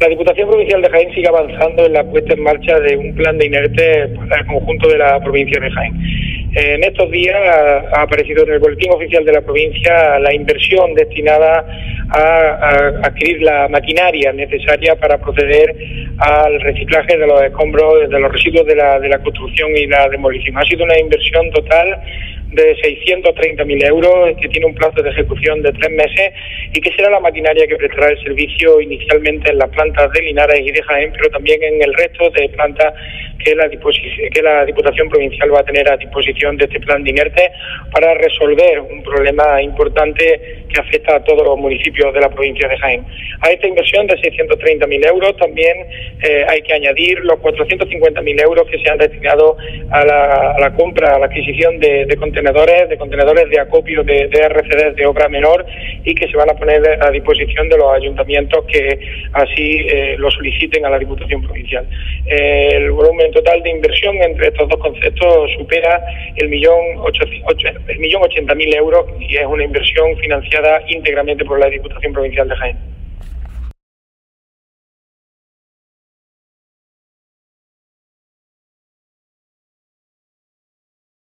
La Diputación Provincial de Jaén sigue avanzando en la puesta en marcha de un plan de inerte para el conjunto de la provincia de Jaén. En estos días ha aparecido en el boletín oficial de la provincia la inversión destinada a, adquirir la maquinaria necesaria para proceder al reciclaje de los escombros, de los residuos de la, de la construcción y la demolición. Ha sido una inversión total de 630.000 euros, que tiene un plazo de ejecución de tres meses y que será la maquinaria que prestará el servicio inicialmente en las plantas de Linares y de Jaén, pero también en el resto de plantas que la, que la Diputación Provincial va a tener a disposición de este plan de inerte para resolver un problema importante que afecta a todos los municipios de la provincia de Jaén. A esta inversión de 630.000 euros también eh, hay que añadir los 450.000 euros que se han destinado a la, compra, a la adquisición de, de contenedores, de contenedores de acopio de, de RCD de obra menor y que se van a poner a disposición de los ayuntamientos que así eh, lo soliciten a la Diputación Provincial. Eh, el volumen total de inversión entre estos dos conceptos supera el millón el millón ochenta mil euros y es una inversión financiada íntegramente por la Diputación Provincial de Jaén.